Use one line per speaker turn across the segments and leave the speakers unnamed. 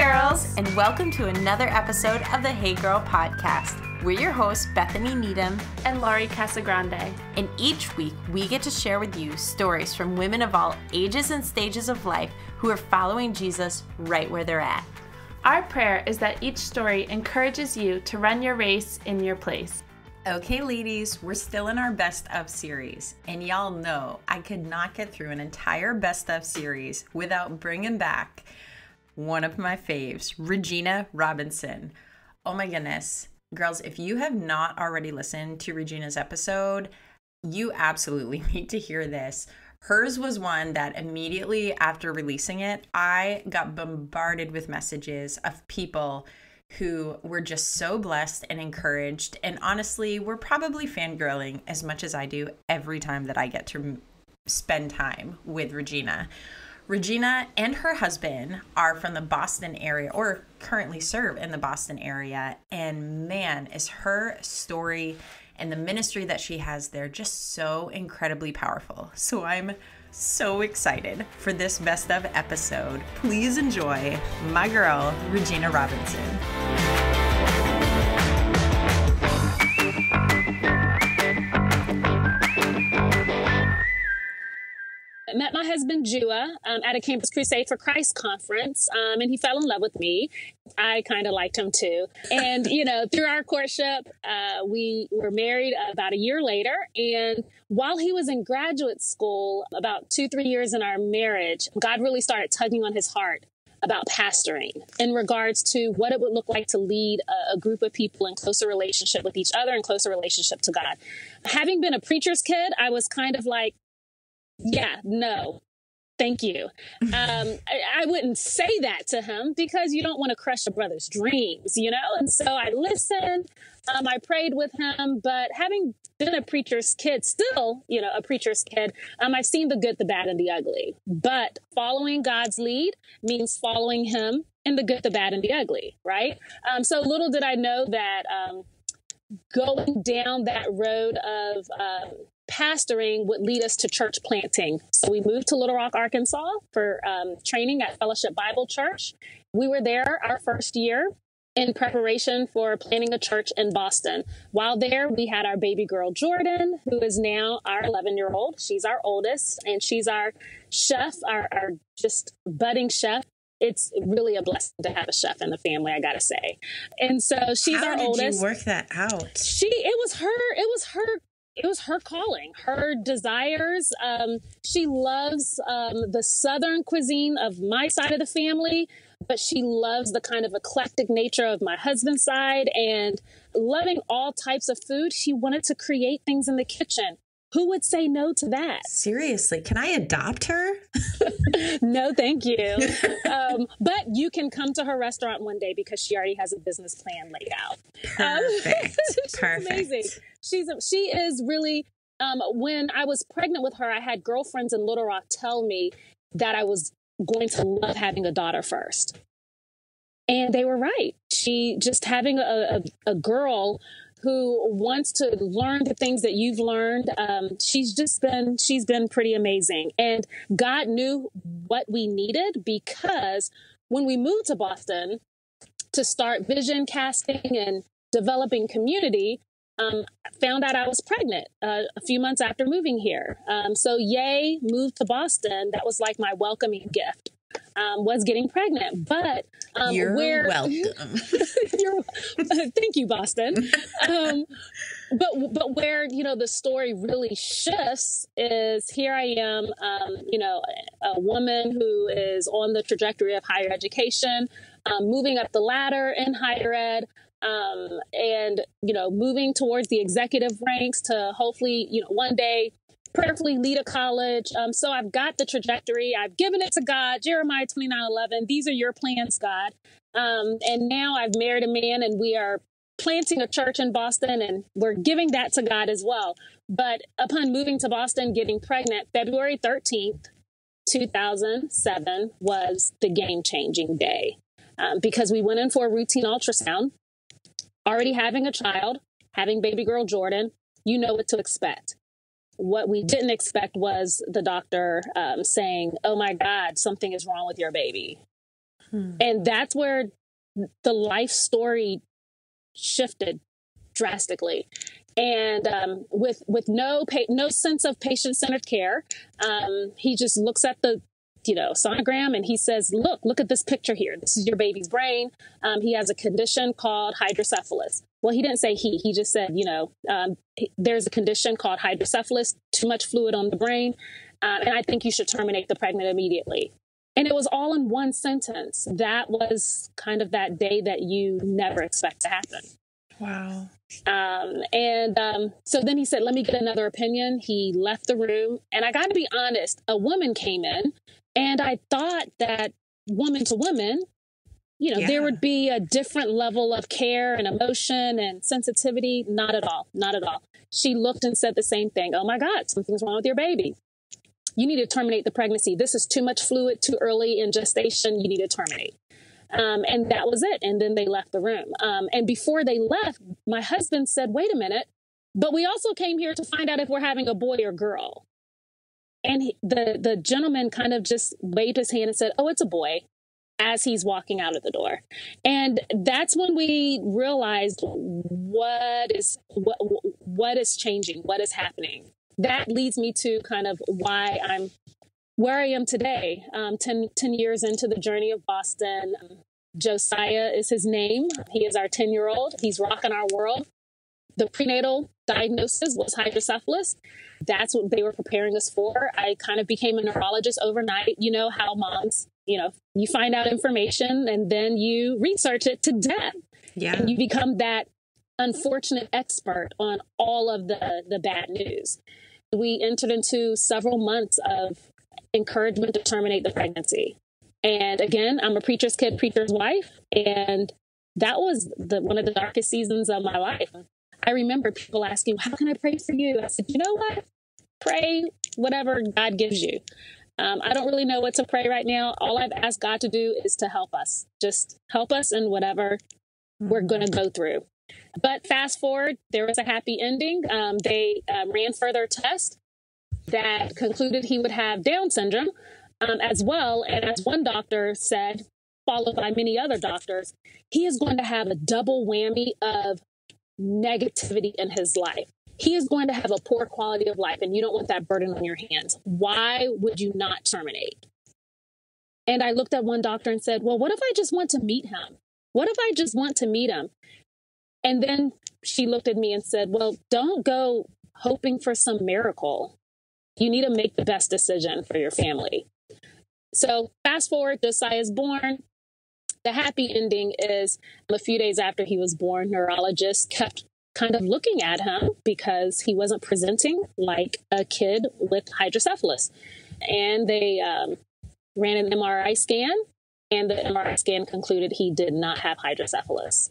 girls, and welcome to another episode of the Hey Girl podcast. We're your hosts, Bethany Needham
and Laurie Casagrande.
And each week, we get to share with you stories from women of all ages and stages of life who are following Jesus right where they're at.
Our prayer is that each story encourages you to run your race in your place.
Okay, ladies, we're still in our best of series. And y'all know I could not get through an entire best of series without bringing back one of my faves, Regina Robinson. Oh my goodness. Girls, if you have not already listened to Regina's episode, you absolutely need to hear this. Hers was one that immediately after releasing it, I got bombarded with messages of people who were just so blessed and encouraged. And honestly, we're probably fangirling as much as I do every time that I get to spend time with Regina. Regina and her husband are from the Boston area or currently serve in the Boston area. And man, is her story and the ministry that she has there just so incredibly powerful. So I'm so excited for this best of episode. Please enjoy my girl, Regina Robinson.
Met my husband Jua um, at a Campus Crusade for Christ conference, um, and he fell in love with me. I kind of liked him too. And you know, through our courtship, uh, we were married about a year later. And while he was in graduate school, about two three years in our marriage, God really started tugging on his heart about pastoring in regards to what it would look like to lead a, a, group of people in closer relationship with each other and closer relationship to God. Having been a preacher's kid, I was kind of like, yeah, no. Thank you. Um, I, I, wouldn't say that to him because you don't want to crush a brother's dreams, you know? And so I listened. Um, I prayed with him, but having been a preacher's kid, still, you know, a preacher's kid, um, I've seen the good, the bad, and the ugly. But following God's lead means following Him in the good, the bad, and the ugly, right? Um, so little did I know that um, going down that road of um, pastoring would lead us to church planting. So we moved to Little Rock, Arkansas for um, training at Fellowship Bible Church. We were there our first year in preparation for planning a church in Boston. While there, we had our baby girl Jordan, who is now our 11 year old. She's our oldest, and she's our chef, our, our just budding chef it's really a blessing to have a chef in the family, I gotta say. And so she's
How
our
did
oldest.
You work that out.
She it was her it was her it was her calling, her desires. Um, she loves um, the Southern cuisine of my side of the family, but she loves the kind of eclectic nature of my husband's side and loving all types of food. She wanted to create things in the kitchen. Who would say no to that?
Seriously, can I adopt her?
no, thank you. Um, but you can come to her restaurant one day because she already has a business plan laid out.
Perfect. Um, she's Perfect.
amazing. She's she is really. Um, when I was pregnant with her, I had girlfriends in Little Rock tell me that I was going to love having a daughter first, and they were right. She just having a, a, a girl who wants to learn the things that you've learned. Um, she's just been she's been pretty amazing, and God knew what we needed because when we moved to Boston to start vision casting and developing community. Um, found out I was pregnant uh, a few months after moving here. Um, so, yay, moved to Boston. That was like my welcoming gift um, was getting pregnant. But
um, you're where, welcome.
you're, thank you, Boston. Um, but but where you know the story really shifts is here I am, um, you know, a woman who is on the trajectory of higher education, um, moving up the ladder in higher ed. Um, and you know moving towards the executive ranks to hopefully you know one day prayerfully lead a college. Um, so I've got the trajectory. I've given it to God. Jeremiah 29 11. These are your plans, God. Um, and now I've married a man and we are planting a church in Boston and we're giving that to God as well. But upon moving to Boston, getting pregnant, February 13th, 2007 was the game changing day um, because we went in for a routine ultrasound, already having a child, having baby girl Jordan. You know what to expect what we didn't expect was the doctor um, saying, "Oh my God, something is wrong with your baby." Hmm. And that's where the life story shifted drastically. And um, with with no pa- no sense of patient centered care, um, he just looks at the you know sonogram and he says, "Look, look at this picture here. This is your baby's brain. Um, he has a condition called hydrocephalus." Well, he didn't say he. He just said, you know, um, there's a condition called hydrocephalus, too much fluid on the brain, uh, and I think you should terminate the pregnant immediately. And it was all in one sentence. That was kind of that day that you never expect to happen.
Wow.
Um, and um, so then he said, Let me get another opinion. He left the room. And I got to be honest, a woman came in, and I thought that woman to woman, you know, yeah. there would be a different level of care and emotion and sensitivity. Not at all. Not at all. She looked and said the same thing. Oh my God, something's wrong with your baby you need to terminate the pregnancy. This is too much fluid, too early in gestation. You need to terminate. Um, and that was it. And then they left the room. Um, and before they left, my husband said, wait a minute, but we also came here to find out if we're having a boy or girl. And he, the, the gentleman kind of just waved his hand and said, oh, it's a boy as he's walking out of the door. And that's when we realized what is what what is changing, what is happening that leads me to kind of why I'm where I am today. Um, 10, 10 years into the journey of Boston. Um, Josiah is his name. He is our 10 year old. He's rocking our world. The prenatal diagnosis was hydrocephalus. That's what they were preparing us for. I kind of became a neurologist overnight. You know how moms, you know, you find out information and then you research it to death. Yeah. And you become that unfortunate expert on all of the, the bad news we entered into several months of encouragement to terminate the pregnancy. And again, I'm a preacher's kid, preacher's wife, and that was the one of the darkest seasons of my life. I remember people asking, "How can I pray for you?" I said, "You know what? Pray whatever God gives you." Um, I don't really know what to pray right now. All I've asked God to do is to help us, just help us in whatever we're going to go through. But fast forward, there was a happy ending. Um, they um, ran further tests that concluded he would have Down syndrome um, as well. And as one doctor said, followed by many other doctors, he is going to have a double whammy of negativity in his life. He is going to have a poor quality of life, and you don't want that burden on your hands. Why would you not terminate? And I looked at one doctor and said, Well, what if I just want to meet him? What if I just want to meet him? And then she looked at me and said, Well, don't go hoping for some miracle. You need to make the best decision for your family. So, fast forward, Josiah is born. The happy ending is a few days after he was born, neurologists kept kind of looking at him because he wasn't presenting like a kid with hydrocephalus. And they um, ran an MRI scan, and the MRI scan concluded he did not have hydrocephalus.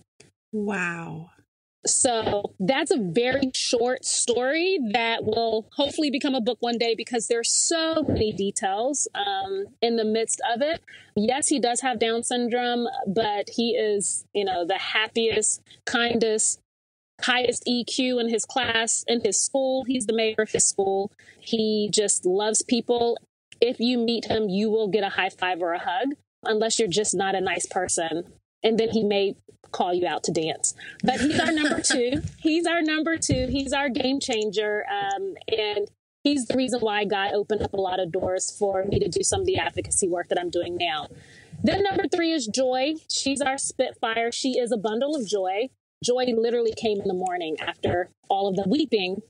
Wow.
So that's a very short story that will hopefully become a book one day because there's so many details um, in the midst of it. Yes, he does have Down syndrome, but he is, you know, the happiest, kindest, highest EQ in his class, in his school. He's the mayor of his school. He just loves people. If you meet him, you will get a high five or a hug, unless you're just not a nice person and then he may call you out to dance. But he's our number two. He's our number two. He's our game changer. Um, and he's the reason why God opened up a lot of doors for me to do some of the advocacy work that I'm doing now. Then number three is Joy. She's our Spitfire. She is a bundle of joy. Joy literally came in the morning after all of the weeping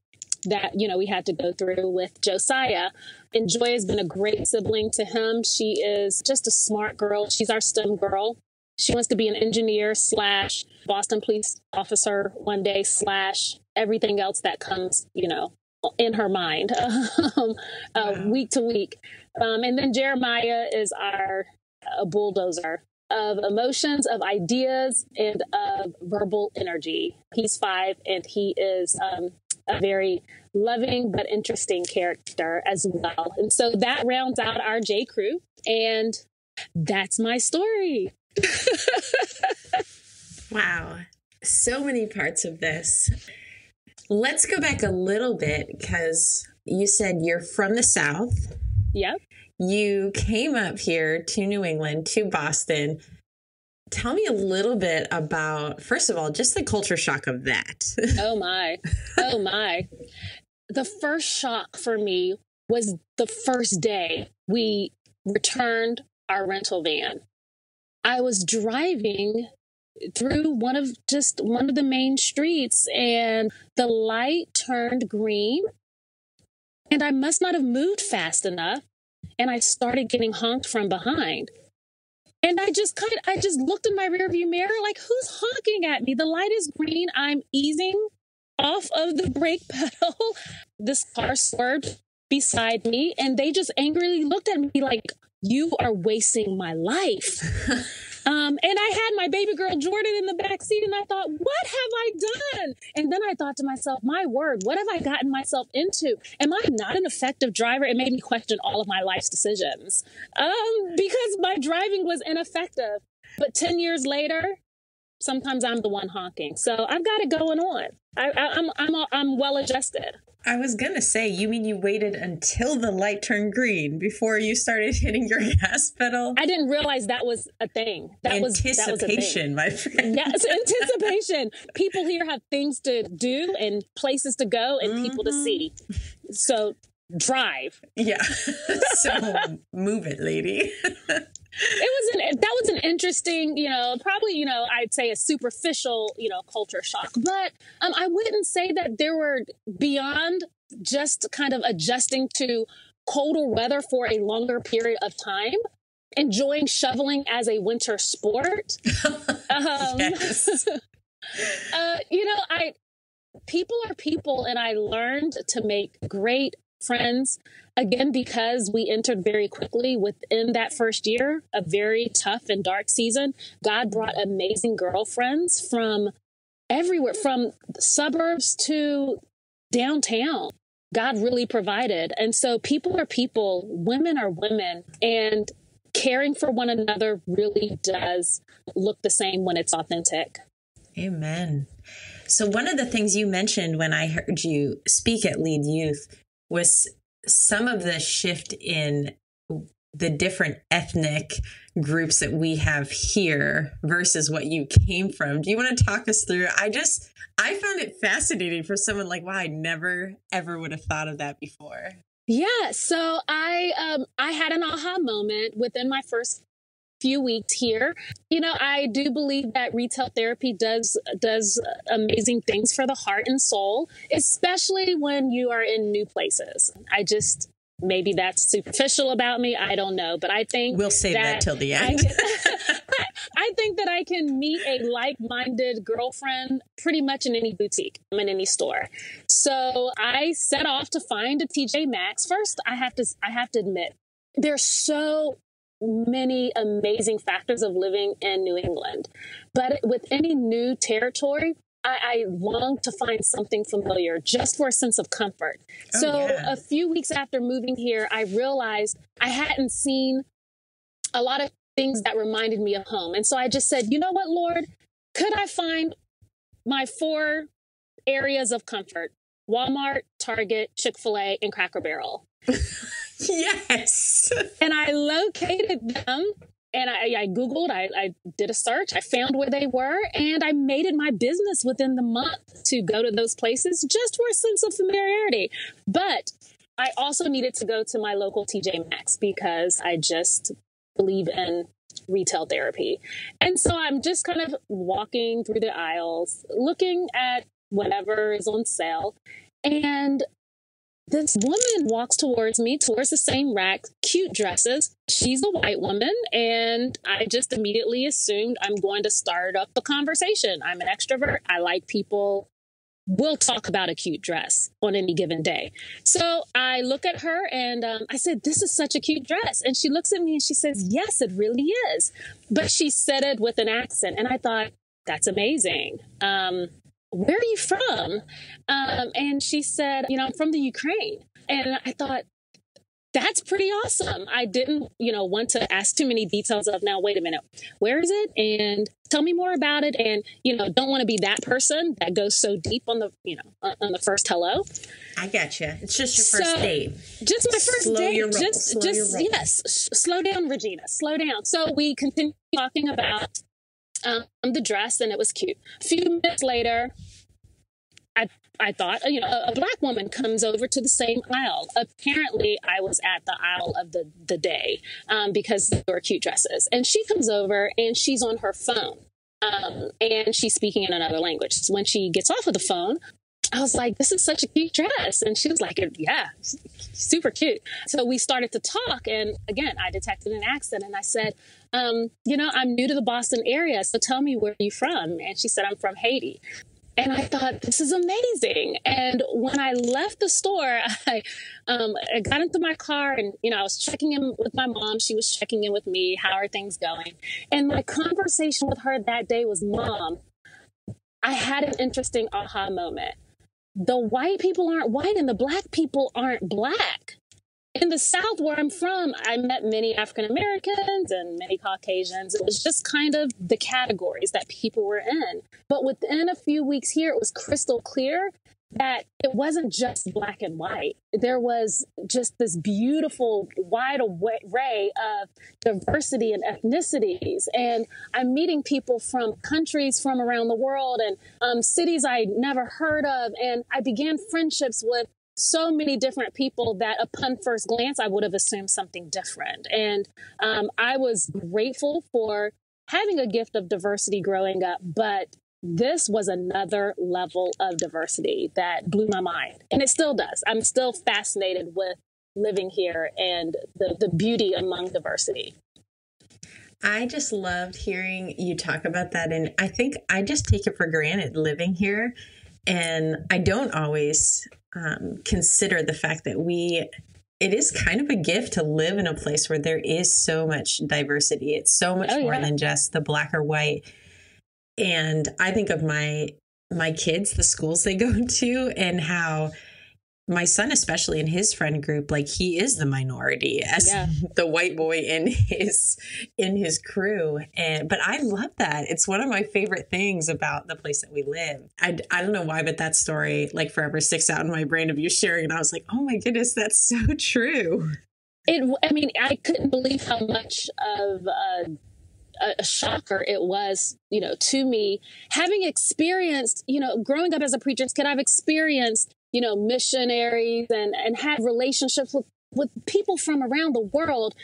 that you know we had to go through with Josiah. And Joy has been a great sibling to him. She is just a smart girl. She's our STEM girl. She wants to be an engineer slash Boston police officer one day slash everything else that comes, you know, in her mind um, uh, week to week. Um, and then Jeremiah is our uh, bulldozer of emotions, of ideas, and of verbal energy. He's five and he is um, a very loving but interesting character as well. And so that rounds out our J crew. And that's my story.
wow. So many parts of this. Let's go back a little bit because you said you're from the South
Yep.
You came up here to New England, to Boston. Tell me a little bit about, first of all, just the culture shock of that.
oh my. Oh my. The first shock for me was the first day we returned our rental van. I was driving through one of just one of the main streets and the light turned green and I must not have moved fast enough and I started getting honked from behind. And I just kind of, I just looked in my rearview mirror like, who's honking at me? The light is green. I'm easing off of the brake pedal. This car swerved beside me and they just angrily looked at me like, you are wasting my life. Um, and I had my baby girl Jordan in the back seat, and I thought, what have I done? And then I thought to myself, my word, what have I gotten myself into? Am I not an effective driver? It made me question all of my life's decisions um, because my driving was ineffective. But 10 years later, sometimes I'm the one honking. So I've got it going on. I, I'm, I'm, I'm well adjusted.
I was gonna say, you mean you waited until the light turned green before you started hitting your gas pedal?
I didn't realize that was a thing. That
anticipation,
was anticipation,
my friend.
Yes, anticipation. people here have things to do and places to go and mm-hmm. people to see. Mm-hmm. So drive.
Yeah. so move it, lady.
It was an that was an interesting, you know, probably you know I'd say a superficial, you know, culture shock, but um, I wouldn't say that there were beyond just kind of adjusting to colder weather for a longer period of time enjoying shoveling as a winter sport. um, uh, you know, I people are people, and I learned to make great friends. Again because we entered very quickly within that first year a very tough and dark season god brought amazing girlfriends from everywhere from suburbs to downtown. God really provided. And so people are people women are women and caring for one another really does look the same when it's authentic.
Amen. So one of the things you mentioned when i heard you speak at lead youth was some of the shift in the different ethnic groups that we have here versus what you came from. Do you want to talk us through? I just I found it fascinating for someone like wow, I never ever would have thought of that before.
Yeah, so I um I had an aha moment within my first few weeks here. You know, I do believe that retail therapy does does amazing things for the heart and soul, especially when you are in new places. I just maybe that's superficial about me. I don't know, but I think
we'll save that, that till the end.
I, I think that I can meet a like-minded girlfriend pretty much in any boutique, in any store. So I set off to find a TJ Maxx. First, I have to I have to admit they're so many amazing factors of living in New England. But with any new territory, I, I, long to find something familiar just for a sense of comfort. Oh, so yeah. a few weeks after moving here, I realized I hadn't seen a lot of things that reminded me of home. And so I just said, you know what, Lord, could I find my four areas of comfort? Walmart, Target, Chick fil A, and Cracker Barrel.
Yes.
and I located them and I, I Googled, I, I, did a search, I found where they were, and I made it my business within the month to go to those places just for a sense of familiarity. But I also needed to go to my local TJ Maxx because I just believe in retail therapy. And so I'm just kind of walking through the aisles, looking at whatever is on sale. And this woman walks towards me, towards the same rack, cute dresses. She's a white woman, and I just immediately assumed I'm going to start up a conversation. I'm an extrovert. I like people. We'll talk about a cute dress on any given day. So I look at her and um, I said, This is such a cute dress. And she looks at me and she says, Yes, it really is. But she said it with an accent. And I thought, That's amazing. Um, where are you from? Um, and she said, you know, I'm from the Ukraine. And I thought, that's pretty awesome. I didn't, you know, want to ask too many details of now, wait a minute, where is it? And tell me more about it. And, you know, don't want to be that person that goes so deep on the, you know, on the first hello.
I got you. It's just your first so, date.
Just my first slow date. Your just, slow just, yes. Slow down, Regina. Slow down. So we continue talking about um, the dress and it was cute. A few minutes later, I I thought, you know, a, a, black woman comes over to the same aisle. Apparently, I was at the aisle of the, the day um, because there were cute dresses. And she comes over and she's on her phone um, and she's speaking in another language. So when she gets off of the phone, I was like, this is such a cute dress. And she was like, yeah, super cute. So we started to talk. And again, I detected an accent and I said, um, you know, I'm new to the Boston area. So tell me, where are you from? And she said, I'm from Haiti. And I thought, this is amazing. And when I left the store, I, um, I got into my car and, you know, I was checking in with my mom. She was checking in with me. How are things going? And my conversation with her that day was, Mom, I had an interesting aha moment. The white people aren't white and the black people aren't black in the South, where I'm from, I met many African Americans and many Caucasians. It was just kind of the categories that people were in. But within a few weeks here, it was crystal clear that it wasn't just black and white. There was just this beautiful wide array of diversity and ethnicities. And I'm meeting people from countries from around the world and um, cities I never heard of. And I began friendships with so many different people that upon first glance, I would have assumed something different. And um, I was grateful for having a gift of diversity growing up, but this was another level of diversity that blew my mind. And it still does. I'm still fascinated with living here and the, the beauty among diversity.
I just loved hearing you talk about that. And I think I just take it for granted living here. And I don't always um, consider the fact that we it is kind of a gift to live in a place where there is so much diversity. It's so much oh, more yeah. than just the black or white. And I think of my my kids, the schools they go to, and how my son especially in his friend group like he is the minority as yeah. the white boy in his in his crew. And but i love that. It's one of my favorite things about the place that we live. I, I don't know why but that story like forever sticks out in my brain of you sharing and i was like oh my goodness that's so true.
It i mean i couldn't believe how much of uh, a a shocker it was, you know, to me, having experienced, you know, growing up as a preacher's kid, I've experienced you know, missionaries and, and had relationships with, with people from around the world.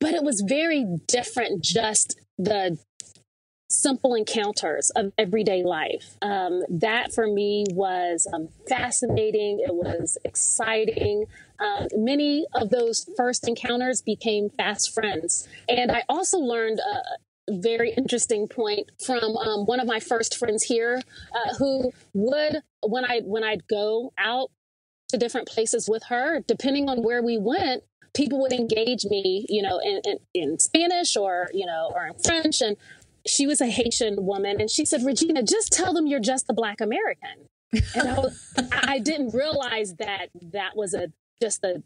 But it was very different, just the simple encounters of everyday life. Um, that for me was um, fascinating. It was exciting. Um, many of those first encounters became fast friends. And I also learned uh, very interesting point from um, one of my first friends here, uh, who would when I when I'd go out to different places with her, depending on where we went, people would engage me, you know, in, in, in Spanish or you know or in French, and she was a Haitian woman, and she said, "Regina, just tell them you're just a Black American." And I, was, I didn't realize that that was a just a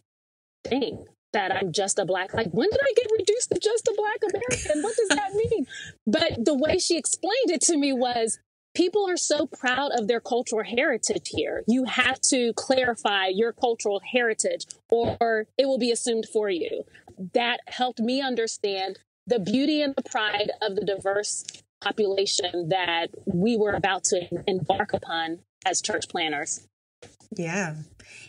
thing that I'm just a black. Like, when did I get reduced to just a black American? What does that mean? But the way she explained it to me was people are so proud of their cultural heritage here. You have to clarify your cultural heritage or it will be assumed for you. That helped me understand the beauty and the pride of the diverse population that we were about to embark upon as church planners.
Yeah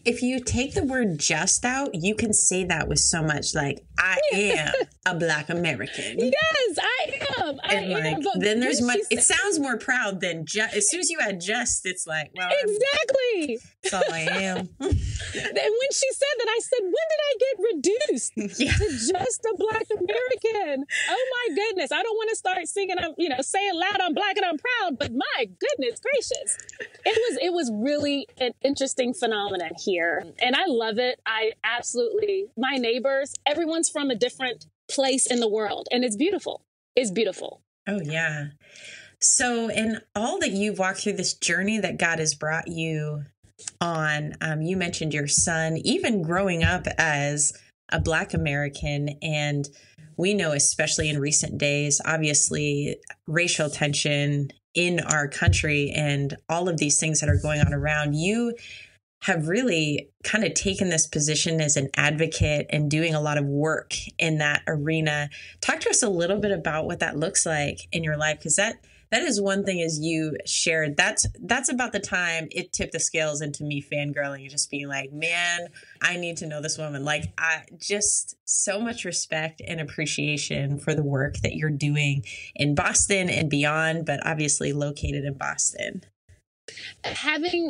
if you take the word just out, you can say that with so much like I am a black American.
Yes, I am. I
and
like,
am. then there's much it sounds more proud than just as soon as you add just, it's like, well
Exactly.
That's all I am.
and when she said that, I said, When did I get reduced yeah. to just a black American? Oh my goodness. I don't want to start singing, I'm, you know, saying loud, I'm black and I'm proud, but my goodness gracious. It was it was really an interesting phenomenon here. And I love it. I absolutely, my neighbors, everyone's from a different place in the world. And it's beautiful. It's beautiful.
Oh, yeah. So, in all that you've walked through this journey that God has brought you on, um, you mentioned your son, even growing up as a Black American. And we know, especially in recent days, obviously, racial tension in our country and all of these things that are going on around you have really kind of taken this position as an advocate and doing a lot of work in that arena. Talk to us a little bit about what that looks like in your life because that that is one thing as you shared that's that's about the time it tipped the scales into me fangirling and just being like man i need to know this woman like i just so much respect and appreciation for the work that you're doing in boston and beyond but obviously located in boston
having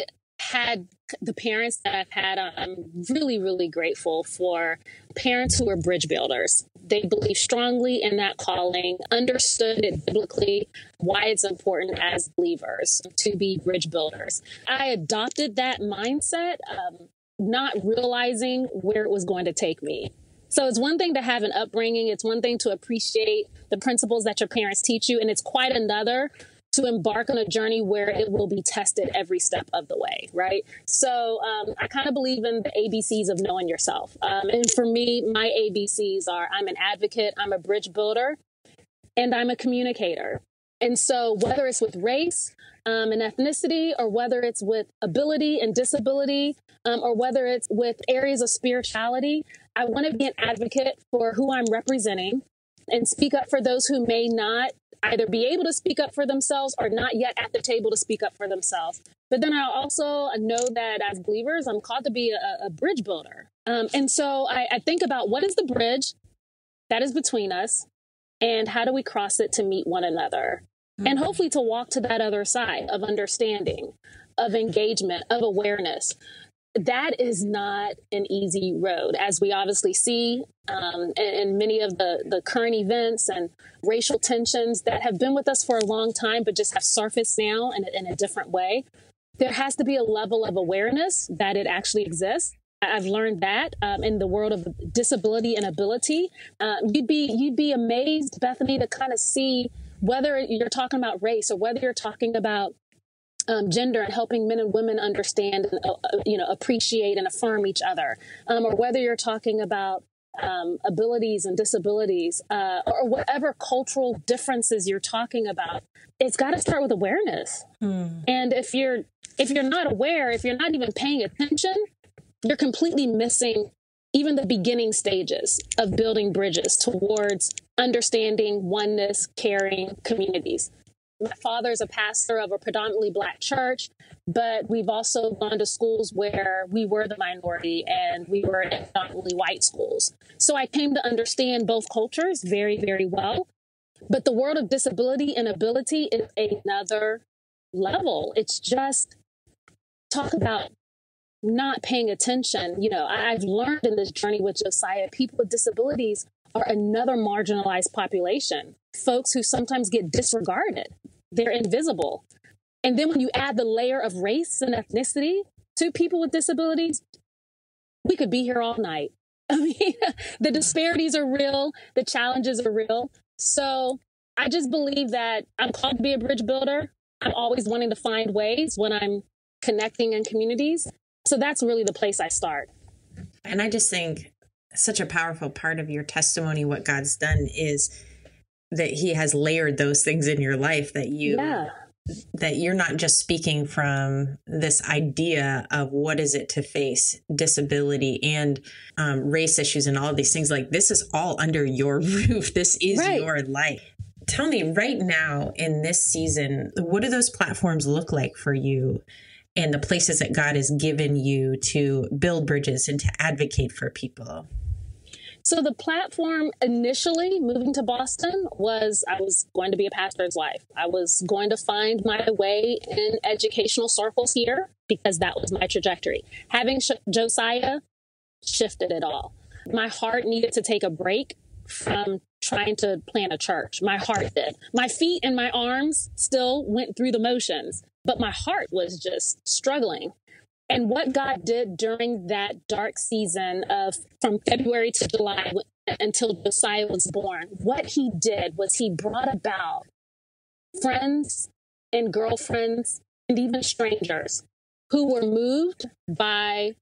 had the parents that I've had, I'm really, really grateful for parents who are bridge builders. They believe strongly in that calling, understood it biblically, why it's important as believers to be bridge builders. I adopted that mindset, um, not realizing where it was going to take me. So it's one thing to have an upbringing, it's one thing to appreciate the principles that your parents teach you, and it's quite another to embark on a journey where it will be tested every step of the way, right? So um, I kind of believe in the ABCs of knowing yourself. Um, and for me, my ABCs are I'm an advocate, I'm a bridge builder, and I'm a communicator. And so whether it's with race um, and ethnicity, or whether it's with ability and disability, um, or whether it's with areas of spirituality, I want to be an advocate for who I'm representing and speak up for those who may not either be able to speak up for themselves or not yet at the table to speak up for themselves. But then I also know that as believers, I'm called to be a, a bridge builder. Um, and so I, I think about what is the bridge that is between us and how do we cross it to meet one another? Mm-hmm. And hopefully to walk to that other side of understanding, of engagement, of awareness that is not an easy road, as we obviously see um, in, many of the, the current events and racial tensions that have been with us for a long time, but just have surfaced now in, in a different way. There has to be a level of awareness that it actually exists. I've learned that um, in the world of disability and ability. Uh, you'd be you'd be amazed, Bethany, to kind of see whether you're talking about race or whether you're talking about um, gender and helping men and women understand and uh, uh, you know appreciate and affirm each other, um, or whether you're talking about um, abilities and disabilities, uh, or whatever cultural differences you're talking about, it's got to start with awareness. Hmm. And if you're if you're not aware, if you're not even paying attention, you're completely missing even the beginning stages of building bridges towards understanding oneness, caring communities my father's a pastor of a predominantly black church, but we've also gone to schools where we were the minority and we were in predominantly white schools. So I came to understand both cultures very, very well. But the world of disability and ability is another level. It's just talk about not paying attention. You know, I've learned in this journey with Josiah, people with disabilities are another marginalized population, folks who sometimes get disregarded they're invisible. And then when you add the layer of race and ethnicity to people with disabilities, we could be here all night. I mean, the disparities are real, the challenges are real. So I just believe that I'm called to be a bridge builder. I'm always wanting to find ways when I'm connecting in communities. So that's really the place I start.
And I just think such a powerful part of your testimony, what God's done is that he has layered those things in your life that you yeah. that you're not just speaking from this idea of what is it to face disability and um, race issues and all of these things like this is all under your roof this is right. your life tell me right now in this season what do those platforms look like for you and the places that god has given you to build bridges and to advocate for people
so the platform initially moving to Boston was I was going to be a pastor's wife. I was going to find my way in educational circles here because that was my trajectory. Having Sh- Josiah shifted it all. My heart needed to take a break from trying to plan a church. My heart did. My feet and my arms still went through the motions, but my heart was just struggling. And what God did during that dark season of from February to July until Josiah was born, what he did was he brought about friends and girlfriends and even strangers who were moved by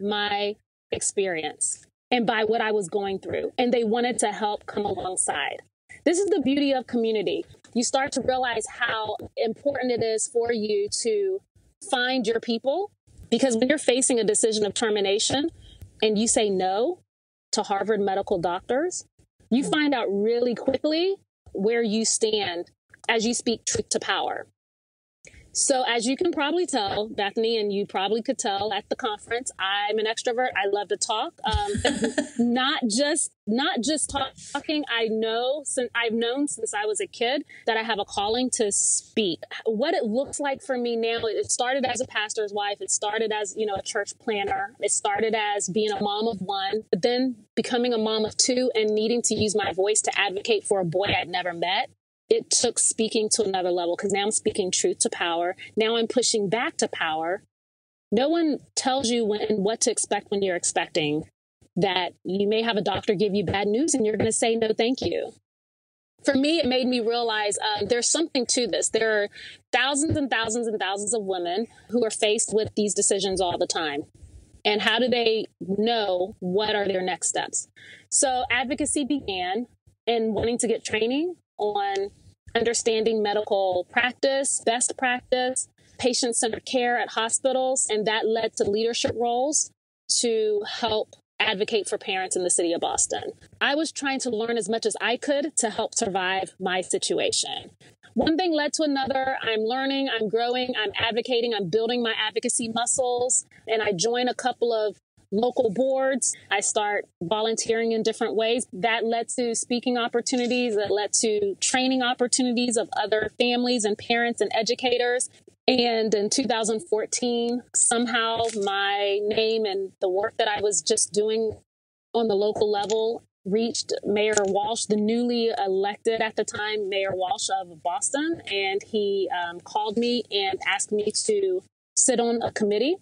my experience. and by what I was going through. And they wanted to help come alongside. This is the beauty of community. You start to realize how important it is for you to find your people because when you're facing a decision of termination and you say no to Harvard medical doctors, you find out really quickly where you stand as you speak truth to power. So, as you can probably tell, Bethany, and you probably could tell at the conference, I'm an extrovert. I love to talk. Um, not just not just talking. I know since I've known since I was a kid that I have a calling to speak. What it looks like for me now, it started as a pastor's wife. It started as you know a church planner. It started as being a mom of one, but then becoming a mom of two and needing to use my voice to advocate for a boy I'd never met it took speaking to another level because now I'm speaking truth to power. Now I'm pushing back to power. No one tells you when what to expect when you're expecting that you may have a doctor give you bad news and you're going to say no thank you. For me, it made me realize um, there's something to this. There are thousands and thousands and thousands of women who are faced with these decisions all the time. And how do they know what are their next steps? So advocacy began in wanting to get training on understanding medical practice, best practice, patient centered care at hospitals, and that led to leadership roles to help advocate for parents in the city of Boston. I was trying to learn as much as I could to help survive my situation. One thing led to another. I'm learning, I'm growing, I'm advocating, I'm building my advocacy muscles, and I join a couple of local boards. I start volunteering in different ways. That led to speaking opportunities, that led to training opportunities of other families and parents and educators. And in 2014, somehow my name and the work that I was just doing on the local level reached Mayor Walsh, the newly elected at the time Mayor Walsh of Boston, and he um, called me and asked me to sit on a committee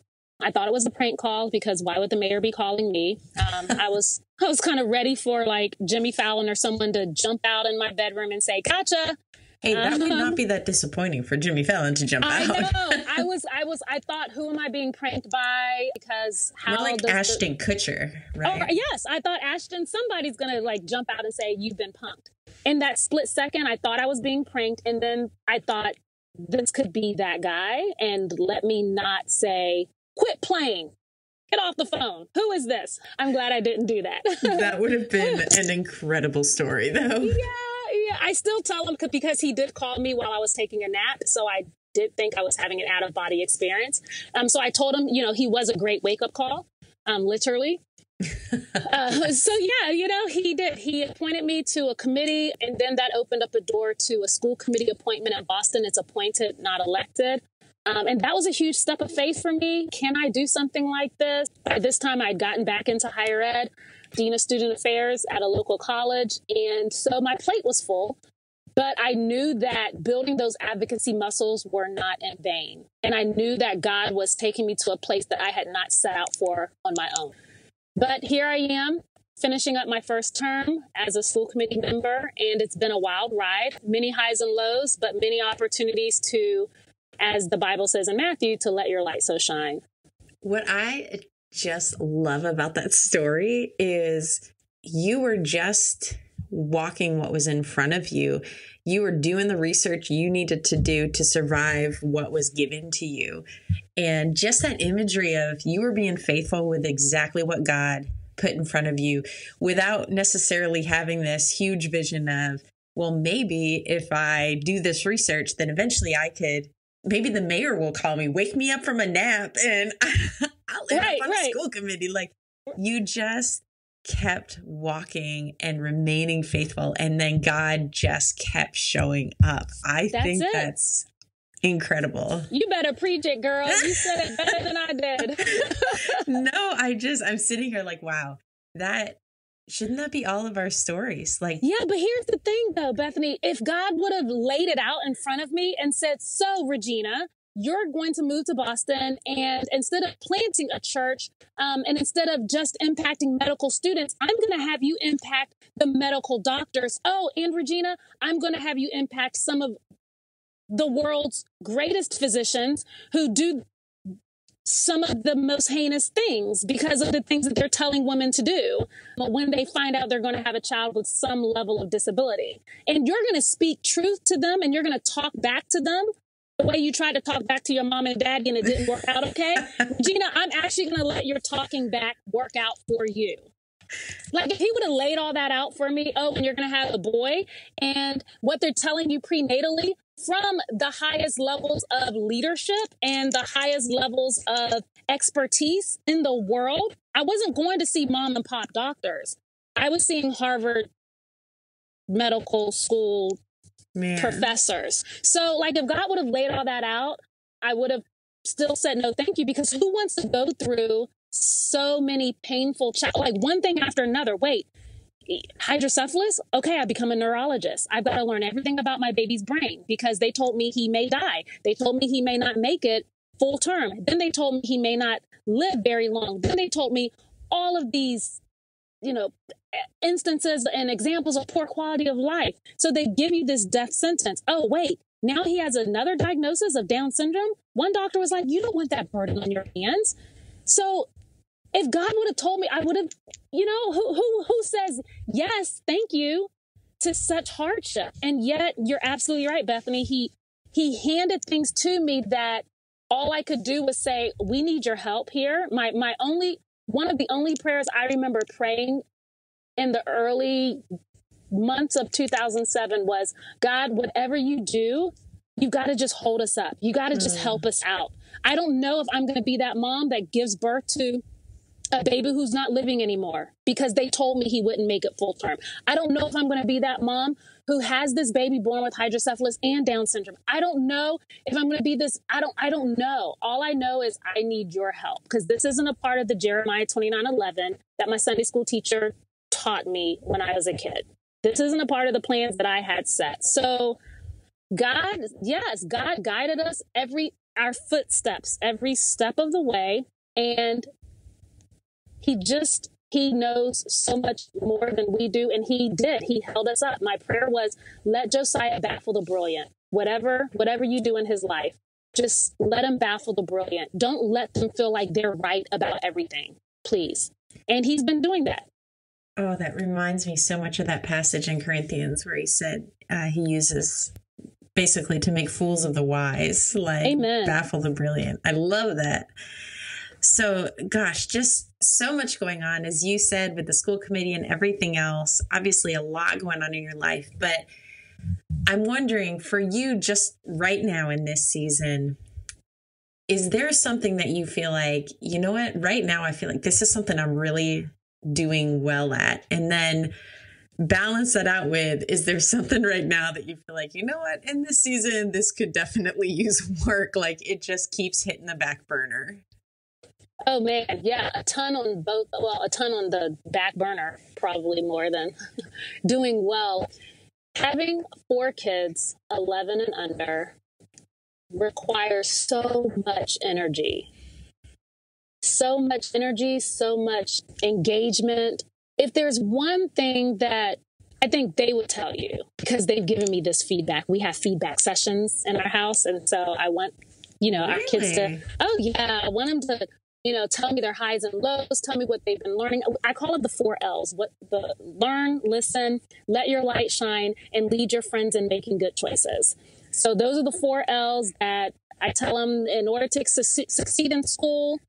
I thought it was a prank call because why would the mayor be calling me? Um, I was I was kind of ready for like Jimmy Fallon or someone to jump out in my bedroom and say, "Gotcha."
Hey, that would not be that disappointing for Jimmy Fallon to jump
I
out.
I know. I was. I was. I thought, who am I being pranked by? Because how
You're like Ashton
the,
Kutcher, right?
Oh, yes, I thought Ashton. Somebody's gonna like jump out and say you've been punked. In that split second, I thought I was being pranked, and then I thought this could be that guy, and let me not say Quit playing. Get off the phone. Who is this? I'm glad I didn't do that.
that would have been an incredible story, though.
Yeah, yeah. I still tell him because he did call me while I was taking a nap. So I did think I was having an out of body experience. Um, so I told him, you know, he was a great wake up call, um, literally. uh, so yeah, you know, he did. He appointed me to a committee, and then that opened up a door to a school committee appointment in Boston. It's appointed, not elected. Um, and that was a huge step of faith for me. Can I do something like this? By this time, I'd gotten back into higher ed, Dean of Student Affairs at a local college. And so my plate was full. But I knew that building those advocacy muscles were not in vain. And I knew that God was taking me to a place that I had not set out for on my own. But here I am, finishing up my first term as a school committee member. And it's been a wild ride, many highs and lows, but many opportunities to as the Bible says in Matthew, to let your light so shine.
What I just love about that story is you were just walking what was in front of you. You were doing the research you needed to do to survive what was given to you. And just that imagery of you were being faithful with exactly what God put in front of you without necessarily having this huge vision of, well, maybe if I do this research, then eventually I could maybe the mayor will call me, wake me up from a nap, and I'll end right, up on right. school committee. Like you just kept walking and remaining faithful, and then God just kept showing up. I that's think it. that's incredible.
You better preach it, girl. You said it better than I did.
no, I just I'm sitting here like, wow, that shouldn't that be all of our stories? Like,
yeah, but here's the thing though, Bethany. If God would have laid it out in front of me and said, So, Regina, you're going to move to Boston, and instead of planting a church um, and instead of just impacting medical students, I'm going to have you impact the medical doctors. Oh, and Regina, I'm going to have you impact some of the world's greatest physicians who do some of the most heinous things because of the things that they're telling women to do. But when they find out they're going to have a child with some level of disability, and you're going to speak truth to them and you're going to talk back to them the way you tried to talk back to your mom and dad and it didn't work out okay. Gina, I'm actually going to let your talking back work out for you. Like if he would have laid all that out for me, oh, and you're going to have a boy, and what they're telling you prenatally from the highest levels of leadership and the highest levels of expertise in the world, I wasn't going to see mom and pop doctors. I was seeing Harvard medical school Man. professors. So, like, if God would have laid all that out, I would have still said no, thank you, because who wants to go through so many painful, ch- like one thing after another? Wait, hydrocephalus? Okay, I become a neurologist. I've got to learn everything about my baby's brain because they told me he may die. They told me he may not make it full term. Then they told me he may not live very long. Then they told me all of these, you know, instances and examples of poor quality of life. So they give you this death sentence. Oh, wait, now he has another diagnosis of Down syndrome. One doctor was like, you don't want that burden on your hands. So if God would have told me, I would have, you know, who, who, who says yes, thank you to such hardship? And yet you're absolutely right, Bethany. He, he handed things to me that all I could do was say, we need your help here. My, my only, one of the only prayers I remember praying in the early months of 2007 was God, whatever you do, you got to just hold us up. You got to just mm. help us out. I don't know if I'm going to be that mom that gives birth to a baby who's not living anymore because they told me he wouldn't make it full term. I don't know if I'm going to be that mom who has this baby born with hydrocephalus and down syndrome. I don't know if I'm going to be this I don't I don't know. All I know is I need your help because this isn't a part of the Jeremiah 29:11 that my Sunday school teacher taught me when I was a kid. This isn't a part of the plans that I had set. So God, yes, God guided us every our footsteps, every step of the way and he just he knows so much more than we do and he did he held us up my prayer was let josiah baffle the brilliant whatever whatever you do in his life just let him baffle the brilliant don't let them feel like they're right about everything please and he's been doing that
Oh, that reminds me so much of that passage in Corinthians where he said uh, he uses basically to make fools of the wise, like Amen. baffle the brilliant. I love that. So, gosh, just so much going on, as you said, with the school committee and everything else. Obviously, a lot going on in your life. But I'm wondering for you, just right now in this season, is there something that you feel like, you know what, right now, I feel like this is something I'm really doing well at? And then balance that out with is there something right now that you feel like, you know what, in this season, this could definitely use work? Like it just keeps hitting the back burner.
Oh man, yeah, a ton on both. Well, a ton on the back burner, probably more than doing well. Having four kids, 11 and under, requires so much energy so much energy, so much engagement. If there's one thing that I think they would tell you, because they've given me this feedback, we have feedback sessions in our house. And so I want, you know, our kids to, oh, yeah, I want them to you know, tell me their highs and lows, tell me what they've been learning. I call it the four L's. What the learn, listen, let your light shine, and lead your friends in making good choices. So those are the four L's that I tell them in order to succeed in school,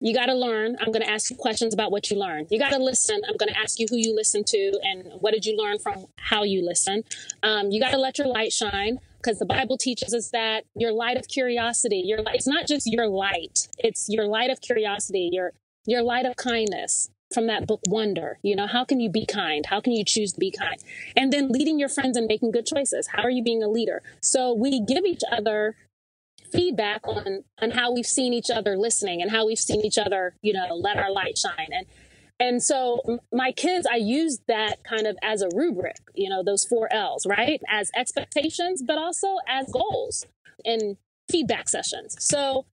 you got to learn. I'm going to ask you questions about what you learned. You got to listen. I'm going to ask you who you listen to and what did you learn from how you listen. Um, you got to let your light shine because the Bible teaches us that your light of curiosity, your it's not just your light, it's your light of curiosity, your your light of kindness from that book Wonder. You know, how can you be kind? How can you choose to be kind? And then leading your friends and making good choices. How are you being a leader? So we give each other feedback on on how we've seen each other listening and how we've seen each other you know let our light shine and and so my kids i use that kind of as a rubric you know those four l's right as expectations but also as goals in feedback sessions so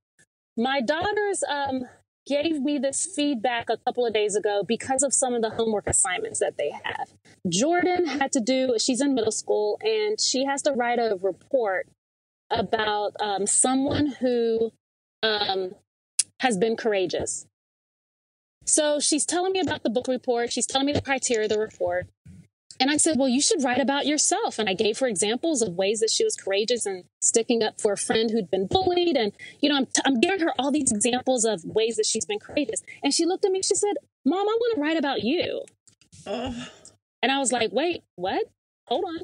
my daughters um, gave me this feedback a couple of days ago because of some of the homework assignments that they have. Jordan had to do, she's in middle school, and she has to write a report about um, someone who um, has been courageous. So she's telling me about the book report. She's telling me the criteria of the report. And I said, Well, you should write about yourself. And I gave her examples of ways that she was courageous and sticking up for a friend who'd been bullied. And, you know, I'm, t- I'm giving her all these examples of ways that she's been courageous. And she looked at me, she said, Mom, I want to write about you. Oh. And I was like, Wait, what? Hold on.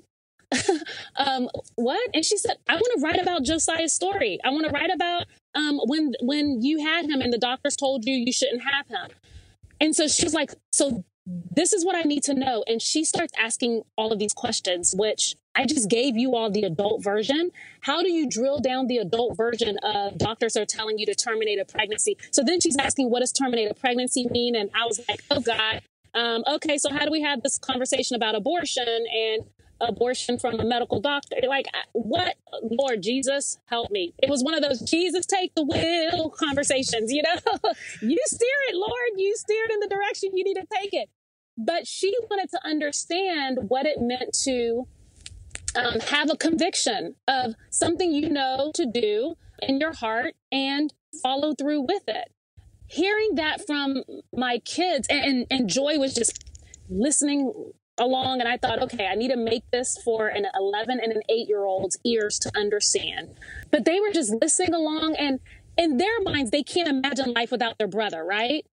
um, what? And she said, I want to write about Josiah's story. I want to write about um, when when you had him and the doctors told you you shouldn't have him. And so she was like, so this is what I need to know. And she starts asking all of these questions, which I just gave you all the adult version. How do you drill down the adult version of doctors are telling you to terminate a pregnancy? So then she's asking, what does terminate a pregnancy mean? And I was like, oh God, um, okay, so how do we have this conversation about abortion and abortion from a medical doctor? Like, what? Lord Jesus, help me. It was one of those Jesus take the wheel conversations, you know? you steer it, Lord. You steer it in the direction you need to take it. But she wanted to understand what it meant to um, have a conviction of something you know to do in your heart and follow through with it hearing that from my kids and, and joy was just listening along and i thought okay i need to make this for an 11 and an 8 year old's ears to understand. But they were just listening along and in their minds they can't imagine life without their brother right?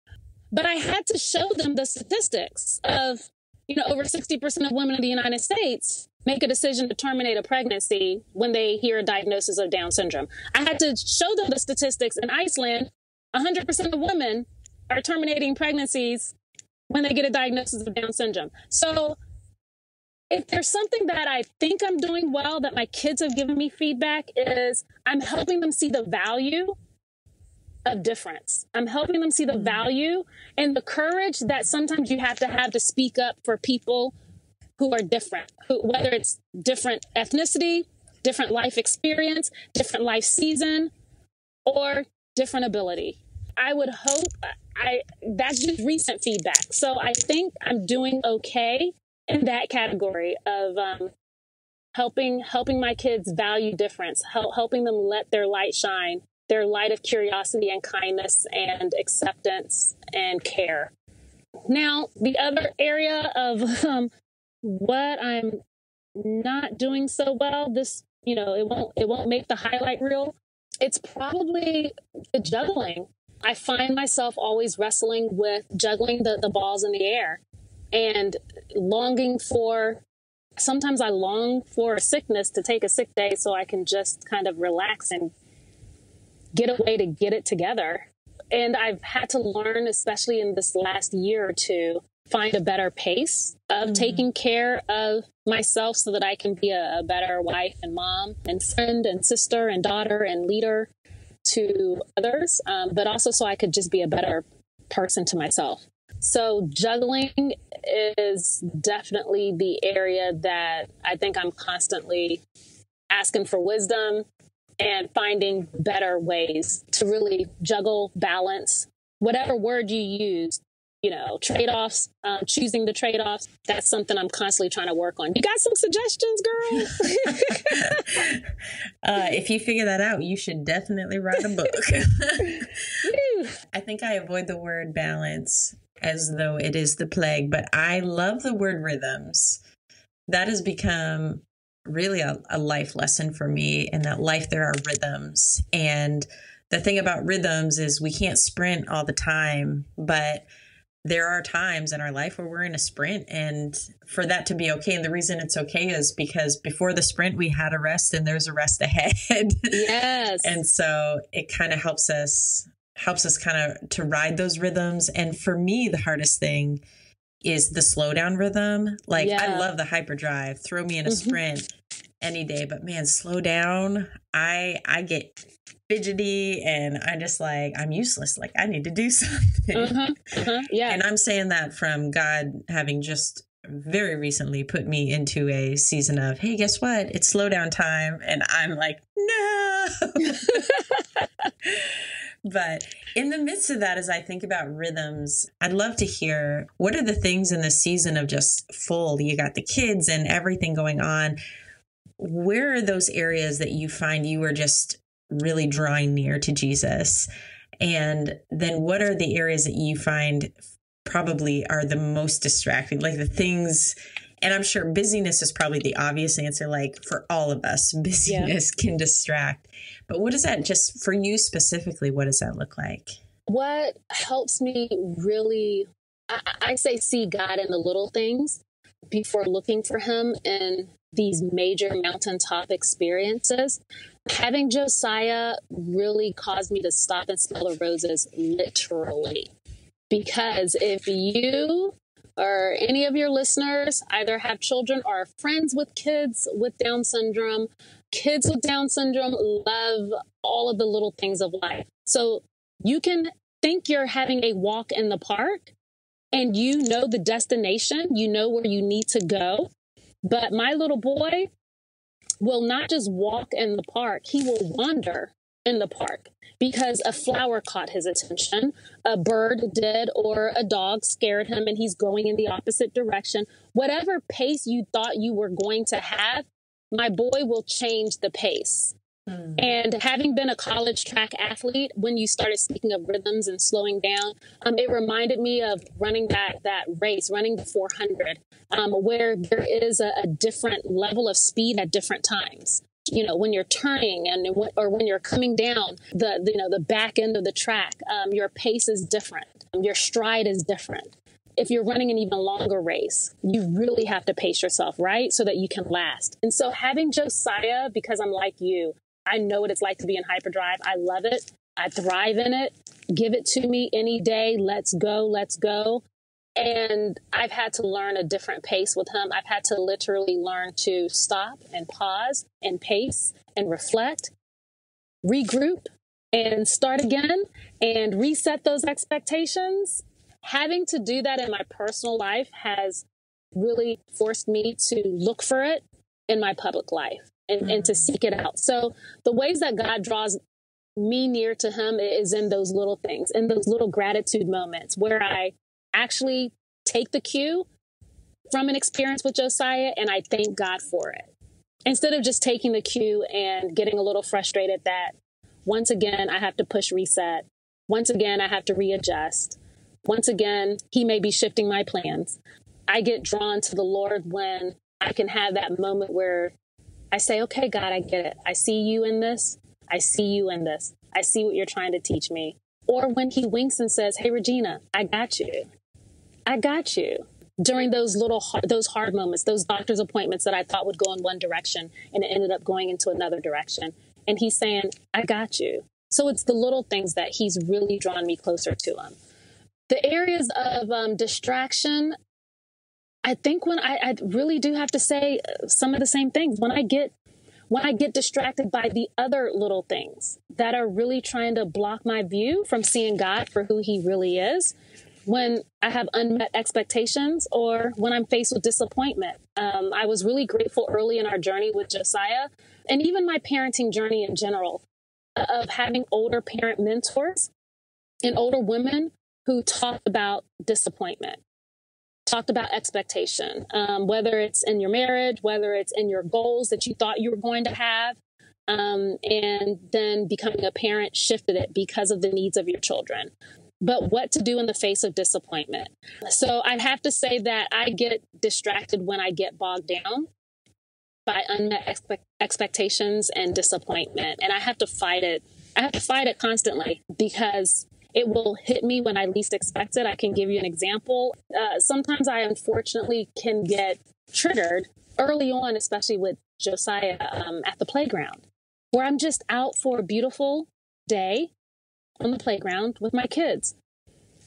But i had to show them the statistics of you know over 60% of women in the united states make a decision to terminate a pregnancy when they hear a diagnosis of down syndrome. I had to show them the statistics in iceland. 100% of women are terminating pregnancies when they get a diagnosis of Down syndrome. So, if there's something that I think I'm doing well that my kids have given me feedback is I'm helping them see the value of difference. I'm helping them see the mm-hmm. value and the courage that sometimes you have to have to speak up for people who are different, who, whether it's different ethnicity, different life experience, different life season, or different ability. I would hope I that's just recent feedback. So I think I'm doing okay in that category of um, helping helping my kids value difference, help, helping them let their light shine, their light of curiosity and kindness and acceptance and care. Now, the other area of um, what I'm not doing so well, this you know, it won't it won't make the highlight reel it's probably the juggling. I find myself always wrestling with juggling the, the balls in the air and longing for sometimes I long for a sickness to take a sick day so I can just kind of relax and get a way to get it together. And I've had to learn, especially in this last year or two, find a better pace of mm-hmm. taking care of myself so that I can be a, a, better wife and mom and friend and sister and daughter and leader to others, um, but also so I could just be a better person to myself. So, juggling is definitely the area that I think I'm constantly asking for wisdom and finding better ways to really juggle, balance, whatever word you use you know, trade offs, um, choosing the trade offs. That's something I'm constantly trying to work on. You got some suggestions, girl?
uh, if you figure that out, you should definitely write a book. I think I avoid the word balance as though it is the plague, but I love the word rhythms. That has become really a, a life lesson for me. In that life, there are rhythms. And the thing about rhythms is we can't sprint all the time, but there are times in our life where we're in a sprint and for that to be okay and the reason it's okay is because before the sprint we had a rest and there's a rest ahead
yes
and so it kind of helps us helps us kind of to ride those rhythms and for me the hardest thing is the slowdown rhythm like yeah. i love the hyperdrive throw me in a mm-hmm. sprint any day but man slow down i i get fidgety and I'm just like I'm useless. Like I need to do something. Uh-huh, uh-huh, yeah. And I'm saying that from God having just very recently put me into a season of, hey, guess what? It's slow down time. And I'm like, no. but in the midst of that, as I think about rhythms, I'd love to hear what are the things in the season of just full? You got the kids and everything going on. Where are those areas that you find you are just really drawing near to Jesus And then what are the areas that you find probably are the most distracting? Like the things and I'm sure busyness is probably the obvious answer like for all of us, busyness yeah. can distract. But what does that just for you specifically, what does that look like?
What helps me really I, I say see God in the little things before looking for him in these major mountaintop experiences. Having Josiah really caused me to stop and smell the roses literally. Because if you or any of your listeners either have children or are friends with kids with Down syndrome, kids with Down syndrome love all of the little things of life. So you can think you're having a walk in the park and you know the destination, you know where you need to go. But my little boy will not just walk in the park, he will wander in the park because a flower caught his attention, a bird did, or a dog scared him and he's going in the opposite direction. Whatever pace you thought you were going to have, my boy will change the pace. Mm. And having been a college track athlete, when you started speaking of rhythms and slowing down, um, it reminded me of running that that race, running the 400, um, where there is a, a different level of speed at different times. You know when you're turning and or when you're coming down the, the you know the back end of the track um, your pace is different your stride is different. If you're running an even longer race you really have to pace yourself right? So that you can last. And so having josiah because i'm like you I know what it's like to be in hyperdrive. I love it. I thrive in it. Give it to me any day. Let's go. Let's go. And I've had to learn a different pace with him. I've had to literally learn to stop and pause and pace and reflect, regroup and start again and reset those expectations. Having to do that in my personal life has really forced me to look for it in my public life and, mm-hmm. and to mm. seek it out. So the ways that God draws me near to him is in those little things, in those little gratitude moments where I actually take the cue from an experience with Josiah and I thank God for it. Instead of just taking the cue and getting a little frustrated that once again I have to push reset. Once again I have to readjust. Once again, he may be shifting my plans. I get drawn to the Lord when I can have that moment where I say, okay, God, I get it. I see you in this. I see you in this. I see what you're trying to teach me. Or when he winks and says, hey, Regina, I got you. I got you. During those little, those hard moments, those doctor's appointments that I thought would go in one direction and it ended up going into another direction. And he's saying, I got you. So it's the little things that he's really drawn me closer to him. The areas of um, distraction, I think when I, I really do have to say uh, some of the same things. When I get when I get distracted by the other little things that are really trying to block my view from seeing God for who He really is, when I have unmet expectations, or when I'm faced with disappointment. Um, I was really grateful early in our journey with Josiah, and even my parenting journey in general, uh, of having older parent mentors and older women who talk about disappointment talked about expectation, um, whether it's in your marriage, whether it's in your goals that you thought you were going to have. Um, and then becoming a parent shifted it because of the needs of your children. But what to do in the face of disappointment? So I have to say that I get distracted when I get bogged down by unmet expe- expectations and disappointment. And I have to fight it. I have to fight it constantly because it will hit me when I least expect it. I can give you an example. Uh, sometimes I unfortunately can get triggered early on, especially with Josiah um, at the playground, where I'm just out for a beautiful day on the playground with my kids.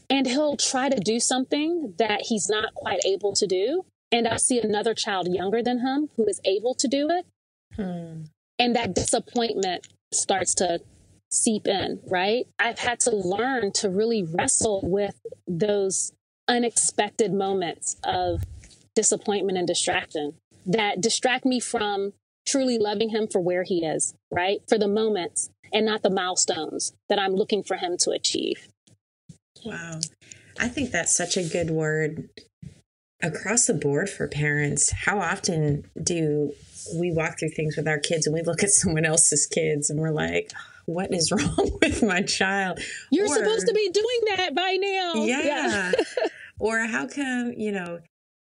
And he'll try to do something that he's not quite able to do. And I'll see another child younger than him who is able to do it. Hmm. And that disappointment starts to seep in, right? I've had to learn to really wrestle with those unexpected moments of disappointment and distraction that distract me from truly loving him for where he is, right? For the moments and not the milestones that I'm looking for him to achieve.
Wow. I think that's such a good word across the board for parents. How often do we walk through things with our kids and we look at someone else's kids and we're like, what is wrong with my child?
You're
Or-
supposed to be doing that by now.
Yeah. or how come, you know,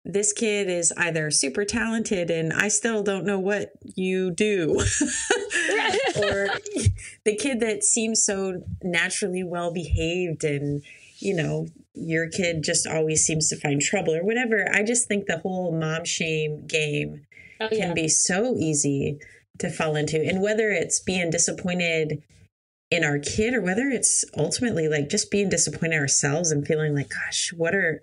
this kid is either super talented and I still don't know what you do. or the kid that seems so naturally well behaved and, you know, your kid just always seems to find trouble or whatever. I just think the whole mom shame game
Oh,
can
yeah.
be so easy to fall into. And whether it's being disappointed in our kid or whether it's ultimately like just being disappointed ourselves and feeling like, gosh, what are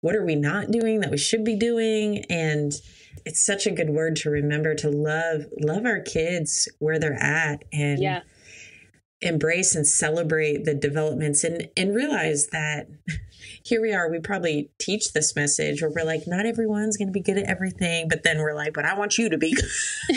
what are we not doing that we should be doing? And it's such a good word to remember to love love our kids where they're at and
yeah.
embrace and celebrate the developments and and realize that here we are we probably teach this message where we're like not everyone's going to be good at everything but then we're like but i want you to be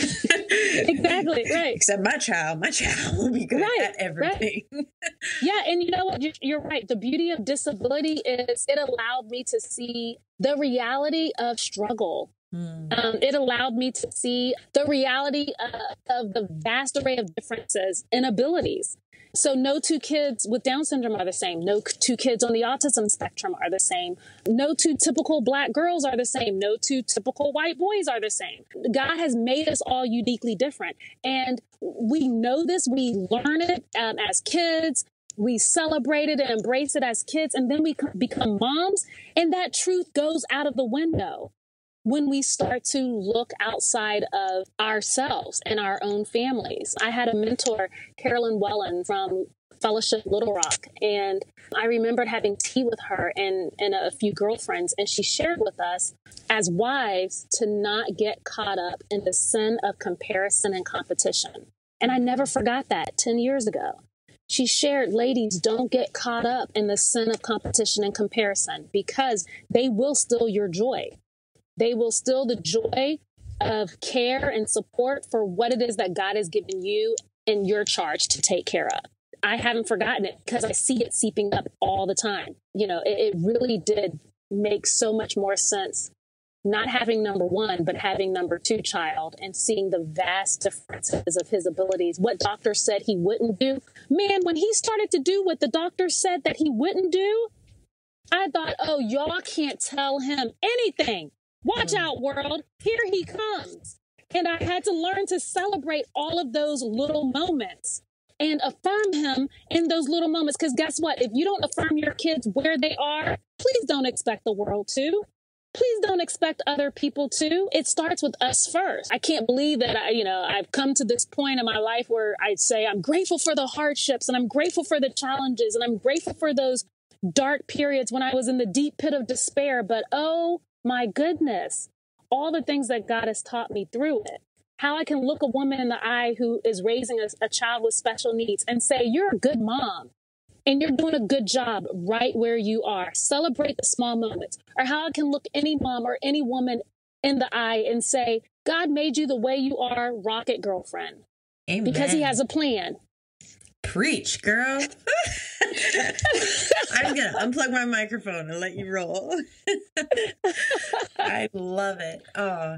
Exactly. Right.
except my child my child will be good
Right,
at everything
Yeah, and you know what? You're, right. The beauty of disability is it allowed me to see the reality of struggle. Um, it allowed me to see the reality uh, of the vast array of differences in abilities. So, no two kids with Down syndrome are the same. No two kids on the autism spectrum are the same. No two typical black girls are the same. No two typical white boys are the same. God has made us all uniquely different. And we know this, we learn it um, as kids. We celebrate it and embrace it as kids, and then we become moms, and that truth goes out of the window when we start to look outside of ourselves and our own families. I had a mentor, Carolyn Wellen from Fellowship Little Rock, and I remembered having tea with her and, and a few girlfriends, and she shared with us as wives to not get caught up in the sin of comparison and competition. And I never forgot that 10 years ago. She shared, ladies, don't get caught up in the sin of competition and comparison because they will steal your joy they will steal the joy of care and support for what it is that God has given you in your charge to take care of. I haven't forgotten it because I see it seeping up all the time. You know, it, it really did make so much more sense not having number one, but having number two child and seeing the vast differences of his abilities. What doctor said he wouldn't do. Man, when he started to do what the doctor said that he wouldn't do, I thought, oh, y'all can't tell him anything. Watch out, world. Here he comes. And I had to learn to celebrate all of those little moments and affirm him in those little moments. Because guess what? If you don't affirm your kids where they are, please don't expect the world to. Please don't expect other people to. It starts with us first. I can't believe that I, you know, I've come to this point in my life where I'd say I'm grateful for the hardships and I'm grateful for the challenges and I'm grateful for those dark periods when I was in the deep pit of despair. But oh my goodness, all the things that God has taught me through it. How I can look a woman in the eye who is raising a, a child with special needs and say, You're a good mom and you're doing a good job right where you are. Celebrate the small moments. Or how I can look any mom or any woman in the eye and say, God made you the way you are, rocket girlfriend,
Amen.
because he has a plan.
Preach, girl. I'm gonna unplug my microphone and let you roll. I love it. Oh,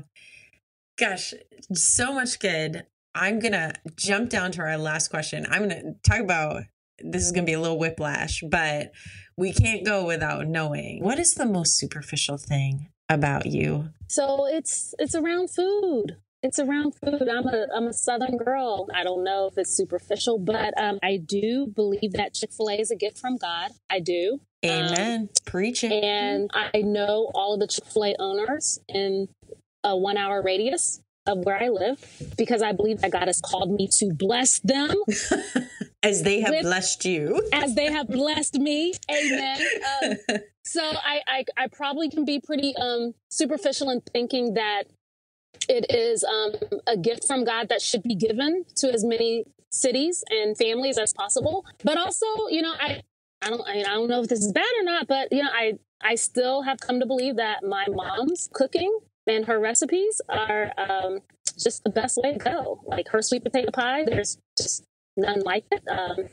gosh, so much good. I'm gonna jump down to our last question. I'm gonna talk about this is gonna be a little whiplash, but we can't go without knowing what is the most superficial thing about you.
So it's it's around food. It's around food. I'm a I'm a Southern girl. I don't know if it's superficial, but um, I do believe that Chick Fil A is a gift from God. I do,
Amen. Preach it.
and I know all of the Chick Fil A owners in a one hour radius of where I live because I believe that God has called me to bless them
As they have
with-
blessed you.
as they have blessed me. Amen. Um, so I, I I probably can be pretty um superficial in thinking that it is um a gift from God that should be given to as many cities and families as possible. But also, you know, I I don't I, I don't know if this is bad or not, but you know, I I still have come to believe that my mom's cooking and her recipes are um just the best way to go. Like her sweet potato pie, there's just none like it. Um,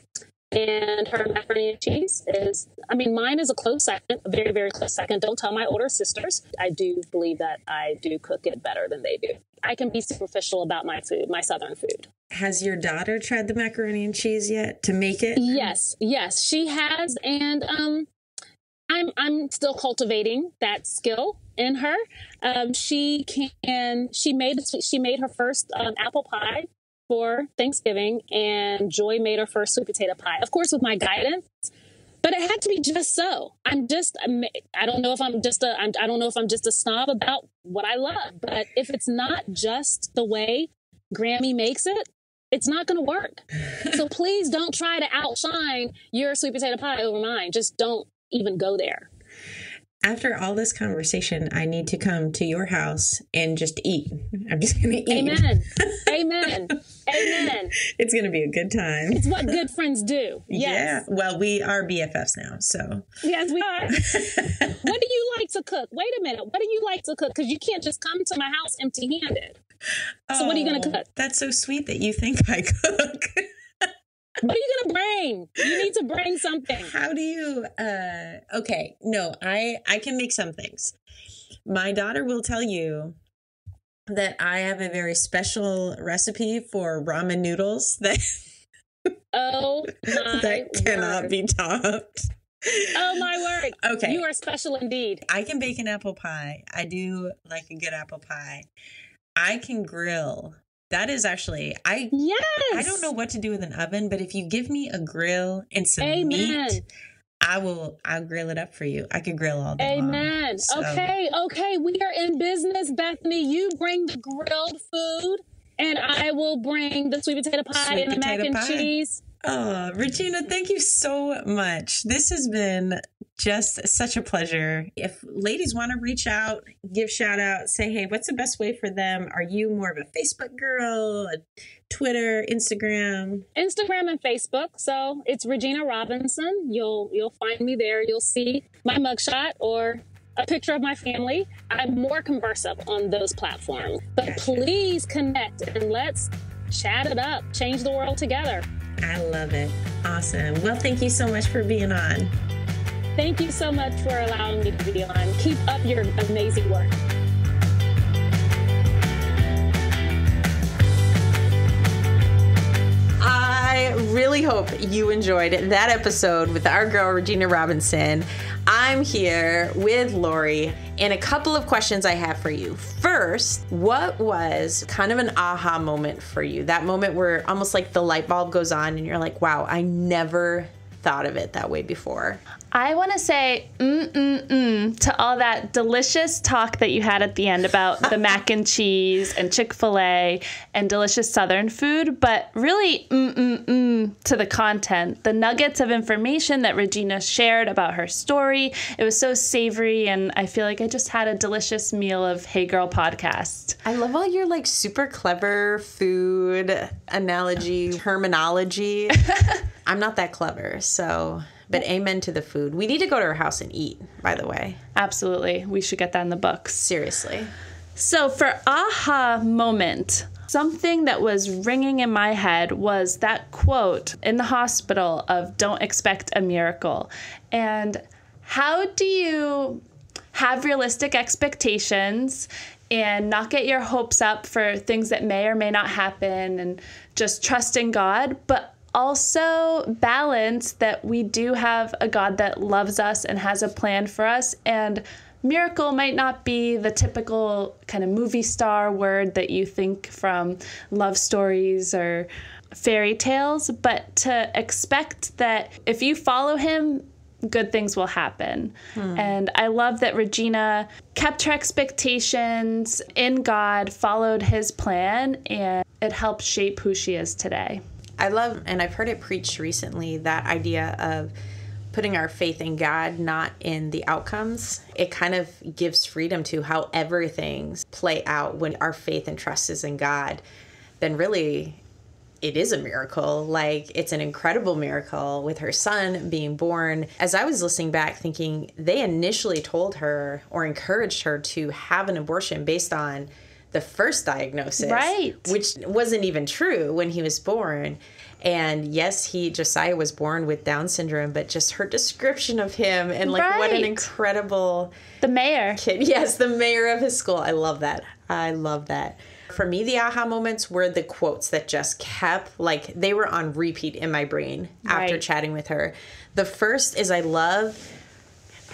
And her macaroni and cheese is, I mean, mine is a close second, a very, very close second. Don't tell my older sisters. I do believe that I do cook it better than they do. I can be superficial about my food, my Southern food.
Has your daughter tried the macaroni and cheese yet to make it?
Yes, yes, she has. And um, I'm I'm still cultivating that skill in her. Um, she can she made she made her first um, apple pie for Thanksgiving, and Joy made her first sweet potato pie. Of course, with my guidance, but it had to be just so. I'm just I'm, don't know if I'm just a I'm, I don't know if I'm just a snob about what I love, but if it's not just the way Grammy makes it, it's not going to work. so please don't try to outshine your sweet potato pie over mine. Just don't even go there.
After all this conversation, I need to come to your house and just eat. I'm just going to eat.
Amen. Amen. Amen.
It's going to be a good time.
It's what good friends do. Yes.
Yeah. Well, we are BFFs now, so.
Yes, we are. what do you like to cook? Wait a minute. What do you like to cook? Because you can't just come to my house empty handed. So, what are you going to
Oh,
cook?
That's so sweet that you think I cook.
What are you going to bring? You need to bring something.
How do you uh okay, no, I I can make some things. My daughter will tell you that I have a very special recipe for ramen noodles that
Oh, my
that cannot
word.
be topped.
Oh, my word.
Okay.
You are special indeed.
I can bake an apple pie. I do like a good apple pie. I can grill. That is actually I
Yes.
I don't know what to do with an oven, but if you give me a grill and some
Amen.
meat, I will I'll grill it up for you. I could grill all day long.
Amen.
So-
Okay, okay. We are in business, Bethany. You bring the grilled food, and I will bring the sweet potato pie
Sweet
and the mac and
pie.
cheese.
Oh, Regina, thank you so much. This has been just such a pleasure. If ladies want to reach out, give shout out, say, hey, what's the best way for them? Are you more of a Facebook girl, a Twitter, Instagram?
Instagram and Facebook. So it's Regina Robinson. You'll you'll find me there. You'll see my mugshot or a picture of my family. I'm more conversive on those platforms. But
Gotcha.
please connect and let's chat it up. Change the world together.
I love it. Awesome. Well, thank you so much for being on.
Thank you so much for allowing me to be on. Keep up your amazing work.
I really hope you enjoyed that episode with our girl Regina Robinson. I'm here with Laurie, and a couple of questions I have for you. First, what was kind of an aha moment for you? That moment where almost like the light bulb goes on, and you're like, wow, I never thought of it that way before.
I want to say mm mm mm to all that delicious talk that you had at the end about the mac and cheese and Chick fil A and delicious Southern food, but really mm mm mm to the content, the nuggets of information that Regina shared about her story. It was so savory, and I feel like I just had a delicious meal of Hey Girl podcast.
I love all your like super clever food analogy terminology. I'm not that clever, so but amen to the food. We need to go to her house and eat, by the way.
Absolutely. We should get that in the books.
Seriously.
So, for aha moment, something that was ringing in my head was that quote in the hospital of don't expect a miracle. And how do you have realistic expectations and not get your hopes up for things that may or may not happen and just trust in God, but also balance that we do have a God that loves us and has a plan for us and miracle might not be the typical kind of movie star word that you think from love stories or fairy tales, but to expect that if you follow him, good things will happen. Hmm. And I love that Regina kept her expectations in God, followed his plan, and it helped shape who she is today.
I love, and I've heard it preached recently, that idea of putting our faith in God, not in the outcomes. It kind of gives freedom to however things play out when our faith and trust is in God. Then really, it is a miracle. Like it's an incredible miracle with her son being born. As I was listening back, thinking they initially told her or encouraged her to have an abortion based on the first diagnosis,
Right.
Which wasn't even true when he was born. And yes, he Josiah was born with Down syndrome, but just her description of him and like what an incredible
The mayor.
kid. Yes, the mayor of his school. I love that. I love that. For me, the aha moments were the quotes that just kept like they were on repeat in my brain after
Right.
chatting with her. The first is I love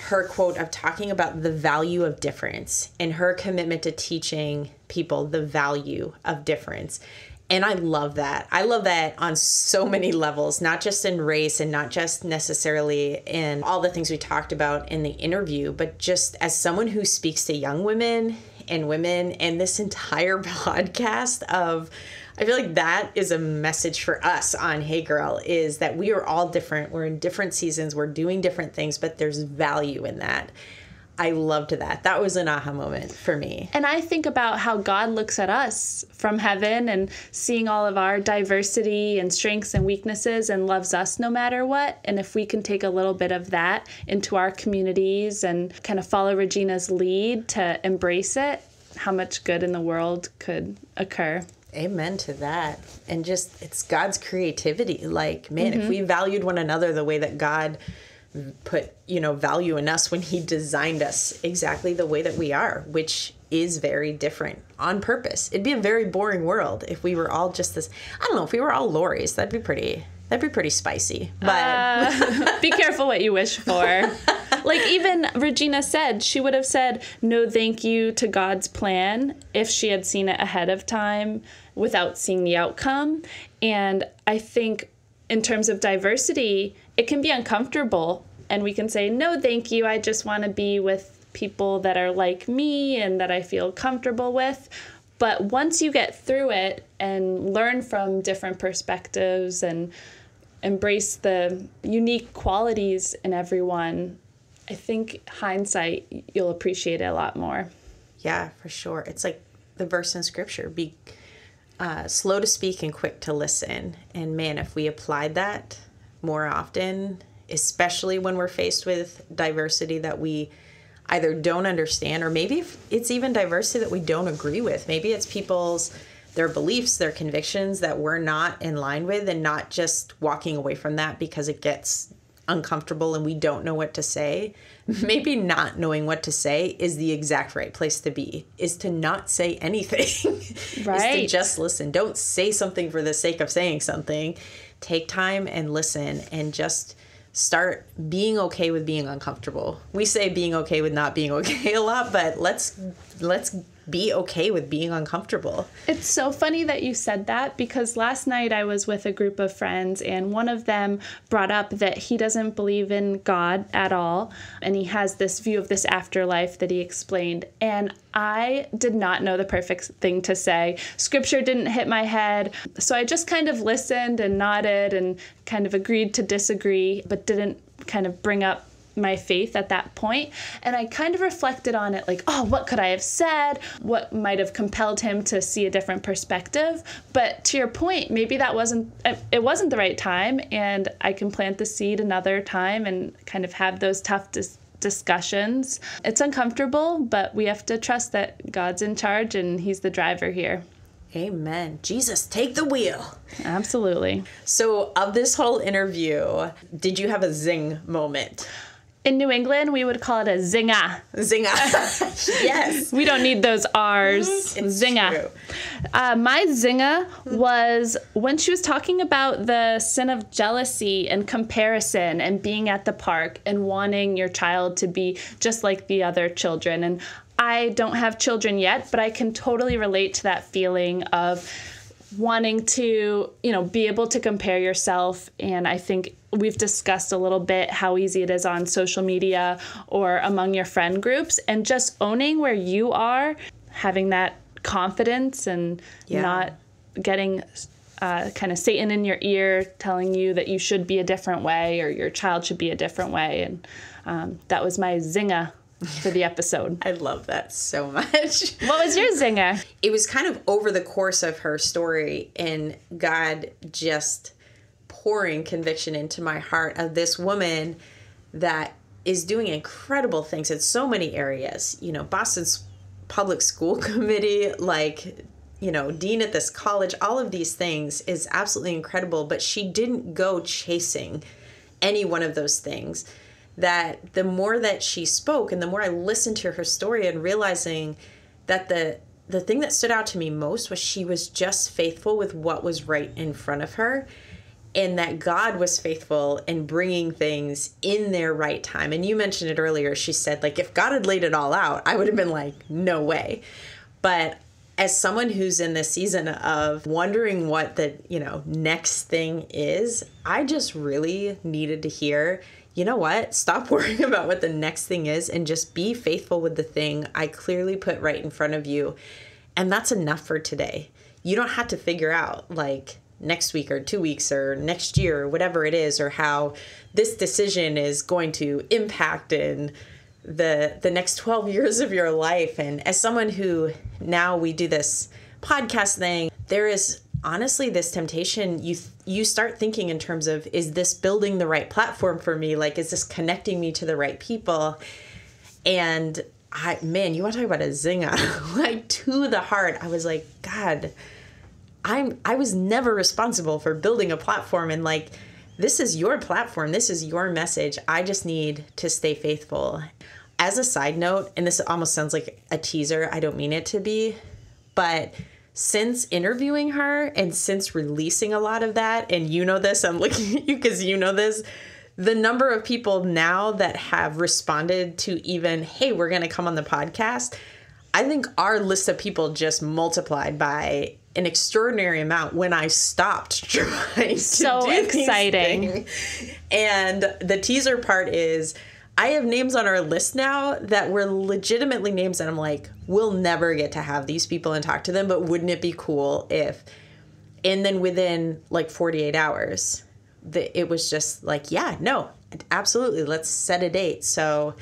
her quote of talking about the value of difference and her commitment to teaching people the value of difference. And I love that. I love that on so many levels, not just in race and not just necessarily in all the things we talked about in the interview, but just as someone who speaks to young women and women and this entire podcast of I feel like that is a message for us on Hey Girl is that we are all different. We're in different seasons, we're doing different things, but there's value in that. I loved that. That was an aha moment for me.
And I think about how God looks at us from heaven and seeing all of our diversity and strengths and weaknesses and loves us no matter what. And if we can take a little bit of that into our communities and kind of follow Regina's lead to embrace it, how much good in the world could occur.
Amen to that. And just it's God's creativity. Like, man, if mm-hmm. we valued one another the way that God put, you know, value in us when he designed us exactly the way that we are, which is very different on purpose. It'd be a very boring world if we were all just this I don't know, if we were all Laurie's, that'd be pretty that'd be pretty spicy. But uh,
Be careful what you wish for. like even Regina said, she would have said no thank you to God's plan if she had seen it ahead of time without seeing the outcome. And I think in terms of diversity, it can be uncomfortable and we can say no thank you, I just want to be with people that are like me and that I feel comfortable with. But once you get through it and learn from different perspectives and embrace the unique qualities in everyone, I think hindsight, you'll appreciate it a lot more.
Yeah, for sure. It's like the verse in scripture be uh, slow to speak and quick to listen. And man, if we applied that more often, especially when we're faced with diversity that we either don't understand or maybe it's even diversity that we don't agree with. Maybe it's people's their beliefs, their convictions that we're not in line with and not just walking away from that because it gets uncomfortable and we don't know what to say. Maybe not knowing what to say is the exact right place to be. Is to not say anything. Right. is to just listen. Don't say something for the sake of saying something. Take time and listen and just start being okay with being uncomfortable. We say being okay with not being okay a lot, but let's let's be okay with being uncomfortable.
It's so funny that you said that because last night I was with a group of friends and one of them brought up that he doesn't believe in God at all and he has this view of this afterlife that he explained and I did not know the perfect thing to say. Scripture didn't hit my head. So I just kind of listened and nodded and kind of agreed to disagree but didn't kind of bring up my faith at that point and i kind of reflected on it like oh what could i have said what might have compelled him to see a different perspective but to your point maybe that wasn't uh, it wasn't the right time and i can plant the seed another time and kind of have those tough dis- discussions it's uncomfortable but we have to trust that god's in charge and he's the driver here
Amen. Jesus, take the wheel.
absolutely
So, of this whole interview, did you have a zing moment?
In new england we would call it a zinga
Zinga. yes.
we don't need those r's
It's
zinga. Uh, my zinga was when she was talking about the sin of jealousy and comparison and being at the park and wanting your child to be just like the other children. And I don't have children yet, but I can totally relate to that feeling of wanting to, you know, be able to compare yourself. And I think we've discussed a little bit how easy it is on social media or among your friend groups and just owning where you are, having that confidence and
Yeah.
not getting uh, kind of Satan in your ear telling you that you should be a different way or your child should be a different way. And um, that was my zinga for the episode.
I love that so much.
what was your zinger?
it was kind of over the course of her story and God just pouring conviction into my heart of this woman that is doing incredible things in so many areas. You know, Boston's public school committee, like, you know, dean at this college, all of these things is absolutely incredible. But she didn't go chasing any one of those things. That the more that she spoke and the more I listened to her story and realizing that the the thing that stood out to me most was she was just faithful with what was right in front of her and that God was faithful in bringing things in their right time. And you mentioned it earlier. She said, like, if God had laid it all out, I would have been like, no way. But as someone who's in this season of wondering what the, you know, next thing is, I just really needed to hear, you know what? Stop worrying about what the next thing is and just be faithful with the thing I clearly put right in front of you. And that's enough for today. You don't have to figure out like next week or two weeks or next year or whatever it is or how this decision is going to impact in the the next 12 years of your life and as someone who now we do this podcast thing there is honestly this temptation you you start thinking in terms of is this building the right platform for me like is this connecting me to the right people and I man you want to talk about a zinger like to the heart I was like god I'm I was never responsible for building a platform and like this is your platform. This is your message. I just need to stay faithful. As a side note, and this almost sounds like a teaser, I don't mean it to be, but since interviewing her and since releasing a lot of that, and you know this, I'm looking at you because you know this, the number of people now that have responded to even, hey, we're going to come on the podcast, I think our list of people just multiplied by an extraordinary amount when I stopped trying
so do exciting.
And the teaser part is I have names on our list now that were legitimately names that I'm like, we'll never get to have these people and talk to them, but wouldn't it be cool if and then within like 48 hours, the, it was just like, yeah, no, absolutely, let's set a date. So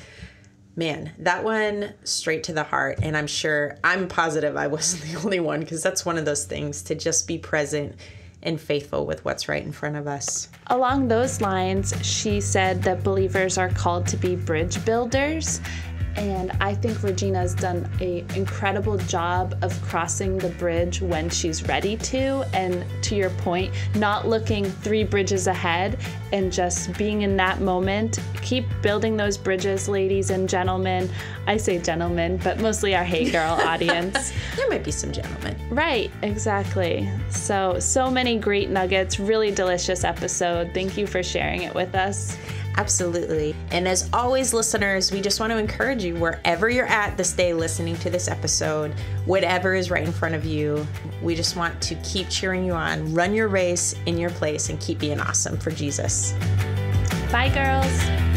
man, that one straight to the heart. And I'm sure, I'm positive I wasn't the only one because that's one of those things to just be present and faithful with what's right in front of us.
Along those lines, she said that believers are called to be bridge builders and I think Regina's done an incredible job of crossing the bridge when she's ready to. And to your point, not looking three bridges ahead and just being in that moment. Keep building those bridges, ladies and gentlemen. I say gentlemen, but mostly our Hey Girl audience.
there might be some gentlemen.
Right, exactly. So, so many great nuggets, really delicious episode. Thank you for sharing it with us.
Absolutely. And as always, listeners, we just want to encourage you wherever you're at this day listening to this episode, whatever is right in front of you, we just want to keep cheering you on. Run your race in your place and keep being awesome for Jesus.
Bye, girls.